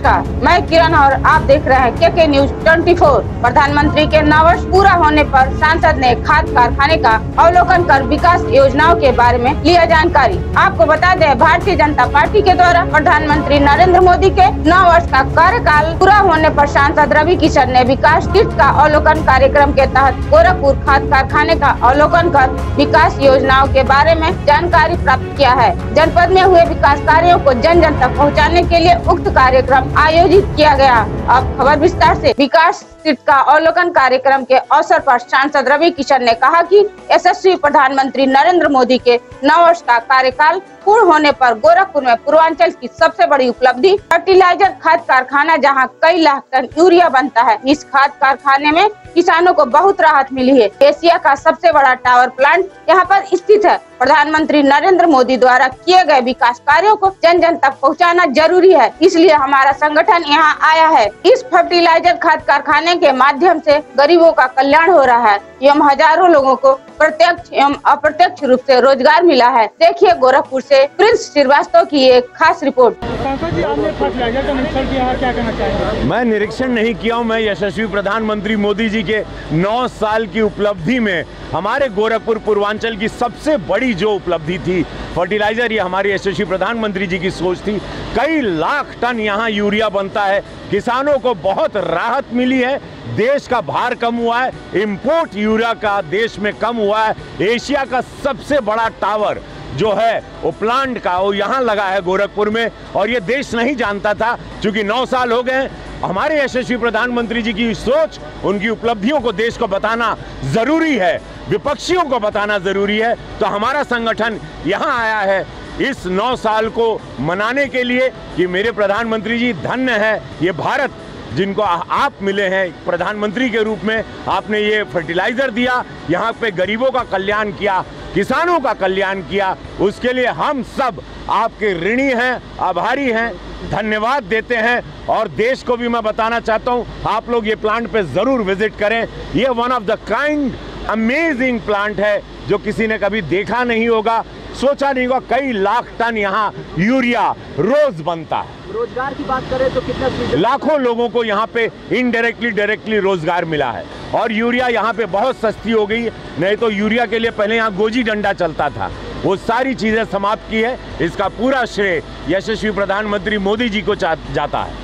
किरण और आप देख रहे हैं के के न्यूज़ 24 प्रधानमंत्री के नौ वर्ष पूरा होने पर सांसद ने खाद कारखाने का अवलोकन कर विकास योजनाओं के बारे में लिया जानकारी। आपको बता दें, भारतीय जनता पार्टी के द्वारा प्रधानमंत्री नरेंद्र मोदी के नौ वर्ष का कार्यकाल पूरा होने पर सांसद रवि किशन ने विकास किट का अवलोकन कार्यक्रम के तहत गोरखपुर खाद कारखाने का अवलोकन कर विकास योजनाओं के बारे में जानकारी प्राप्त किया है। जनपद में हुए विकास कार्यो को जन जन तक पहुँचाने के लिए उक्त कार्यक्रम आयोजित किया गया। अब खबर विस्तार से विकास का अवलोकन कार्यक्रम के अवसर पर सांसद रवि किशन ने कहा कि यशस्वी प्रधानमंत्री नरेंद्र मोदी के नौ वर्ष का कार्यकाल पूर्ण होने पर गोरखपुर में पूर्वांचल की सबसे बड़ी उपलब्धि फर्टिलाइज़र खाद कारखाना, जहाँ कई लाख टन यूरिया बनता है। इस खाद कारखाने में किसानों को बहुत राहत मिली है। एशिया का सबसे बड़ा टावर प्लांट यहाँ पर स्थित है। प्रधानमंत्री नरेंद्र मोदी द्वारा किए गए विकास कार्यों को जन जन तक पहुंचाना ज़रूरी है। इसलिए हमारा संगठन यहाँ आया है। इस फर्टिलाइज़र खाद कारखाने के माध्यम से गरीबों का कल्याण हो रहा है। एवं हज़ारों लोगों को प्रत्यक्ष एवं अप्रत्यक्ष रूप से रोज़गार मिला है। देखिए गोरखपुर से प्रिंस श्रीवास्तव की एक खास रिपोर्ट। जी आपने का निरीक्षण किया क्या कहना चाहेंगे? मैं निरीक्षण नहीं किया हूँ मैं यशस्वी प्रधानमंत्री मोदी जी के 9 साल की उपलब्धि में हमारे गोरखपुर पूर्वांचल की सबसे बड़ी जो उपलब्धि थी फर्टिलाइज़र ये हमारे यशस्वी प्रधानमंत्री जी की सोच थी। कई लाख टन यहाँ यूरिया बनता है किसानों को बहुत राहत मिली है देश का भार कम हुआ है इंपोर्ट यूरिया का देश में कम हुआ है, एशिया का सबसे बड़ा टावर जो है, वो प्लांट का, वो यहाँ लगा है गोरखपुर में। और ये देश नहीं जानता था क्योंकि नौ साल हो गए हमारे यशस्वी प्रधानमंत्री जी की सोच, उनकी उपलब्धियों को देश को बताना ज़रूरी है, विपक्षियों को बताना ज़रूरी है। तो हमारा संगठन यहाँ आया है, इस नौ साल को मनाने के लिए कि मेरे प्रधानमंत्री जी धन्य है, ये भारत जिनको आप मिले हैं प्रधानमंत्री के रूप में, आपने ये फर्टिलाइज़र दिया, यहाँ पे गरीबों का कल्याण किया, किसानों का कल्याण किया, उसके लिए हम सब आपके ऋणी हैं, आभारी हैं, धन्यवाद देते हैं, और देश को भी मैं बताना चाहता हूँ, आप लोग ये प्लांट पे ज़रूर विज़िट करें। ये one of the kind amazing plant है, जो किसी ने कभी देखा नहीं होगा। सोचा नहीं होगा कई लाख टन यहाँ यूरिया रोज बनता है। रोज़गार की बात करें तो कितना लाखों लोगों को यहाँ पे इनडायरेक्टली डायरेक्टली रोज़गार मिला है। और यूरिया यहाँ पे बहुत सस्ती हो गई नहीं तो यूरिया के लिए पहले यहाँ गोजी डंडा चलता था। वो सारी चीज़ें समाप्त की है इसका पूरा श्रेय यशस्वी प्रधानमंत्री मोदी जी को जाता है।